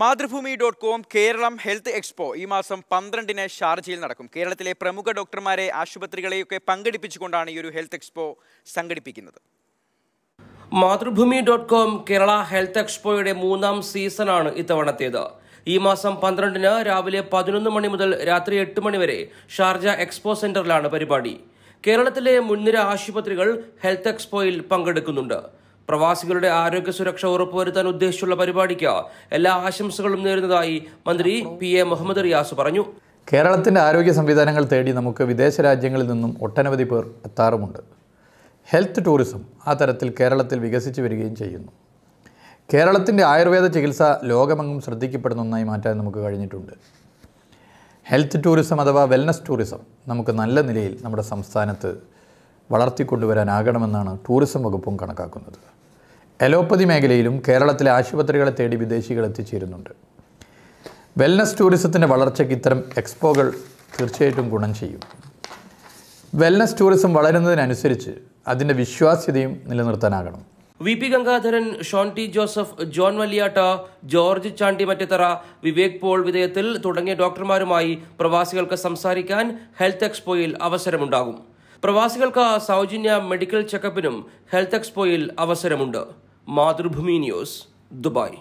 Mathrubhumi dot com Keralam health expo ഈ മാസം പന്ത്രണ്ടിന് ഷാർജയിൽ നടക്കും. കേരളത്തിലെ പ്രമുഖ ഡോക്ടർമാരെ ആശുപത്രികളെയൊക്കെ പങ്കെടുപ്പിച്ചുകൊണ്ടാണ് ഈ ഒരു ഹെൽത്ത് എക്സ്പോ സംഘടിപ്പിക്കുന്നത്. Mathrubhumi dot com Kerala health എക്സ്പോയുടെ മൂന്നാം സീസണാണ് ഇത്തവണത്തേത്. ഈ മാസം പന്ത്രണ്ടിന് രാവിലെ പതിനൊന്ന് മണി മുതൽ രാത്രി എട്ട് മണി വരെ ഷാർജ എക്സ്പോ സെന്ററിലാണ് പരിപാടി. കേരളത്തിലെ മുൻനിര ആശുപത്രികൾ ഹെൽത്ത് എക്സ്പോയിൽ പങ്കെടുക്കുന്നുണ്ട്. പ്രവാസികളുടെ ആരോഗ്യ സുരക്ഷ ഉറപ്പുവരുത്താൻ ഉദ്ദേശിച്ചുള്ള പരിപാടിക്ക് എല്ലാ ആശംസകളും നേരുന്നതായി മന്ത്രി പി എ മുഹമ്മദ് റിയാസ് പറഞ്ഞു. കേരളത്തിന്റെ ആരോഗ്യ സംവിധാനങ്ങൾ തേടി നമുക്ക് വിദേശ രാജ്യങ്ങളിൽ നിന്നും ഒട്ടനവധി പേർ എത്താറുമുണ്ട്. ഹെൽത്ത് ടൂറിസം ആ തരത്തിൽ കേരളത്തിൽ വികസിച്ചു വരികയും ചെയ്യുന്നു. കേരളത്തിന്റെ ആയുർവേദ ചികിത്സ ലോകമെങ്ങും ശ്രദ്ധിക്കപ്പെടുന്ന ഒന്നായി മാറ്റാൻ നമുക്ക് കഴിഞ്ഞിട്ടുണ്ട്. ഹെൽത്ത് ടൂറിസം അഥവാ വെൽനസ് ടൂറിസം നമുക്ക് നല്ല നിലയിൽ നമ്മുടെ സംസ്ഥാനത്ത് വളർത്തിക്കൊണ്ടുവരാനാകണമെന്നാണ് ടൂറിസം വകുപ്പും കണക്കാക്കുന്നത്. എലോപ്പതി മേഖലയിലും കേരളത്തിലെ ആശുപത്രികളെ തേടി വിദേശികൾ എത്തിച്ചേരുന്നുണ്ട്. വെൽനസ് ടൂറിസത്തിന്റെ വളർച്ചയ്ക്ക് ഇത്തരം എക്സ്പോകൾ തീർച്ചയായിട്ടും ഗുണം ചെയ്യും. വെൽനസ് ടൂറിസം വളരുന്നതിനനുസരിച്ച് അതിന്റെ വിശ്വാസ്യതയും നിലനിർത്താനാകണം. V P Gangadharan Shaun T Joseph John Valiyatta George Chandy Mattathara Vivek Paul വിധേയത്തിൽ തുടങ്ങിയ ഡോക്ടർമാരുമായി പ്രവാസികൾക്ക് സംസാരിക്കാൻ ഹെൽത്ത് എക്സ്പോയിൽ അവസരമുണ്ടാകും. പ്രവാസികൾക്ക് സൗജന്യ മെഡിക്കൽ ചെക്കപ്പിനും ഹെൽത്ത് എക്സ്പോയിൽ അവസരമുണ്ട്. Madhur Bhumi Dubai.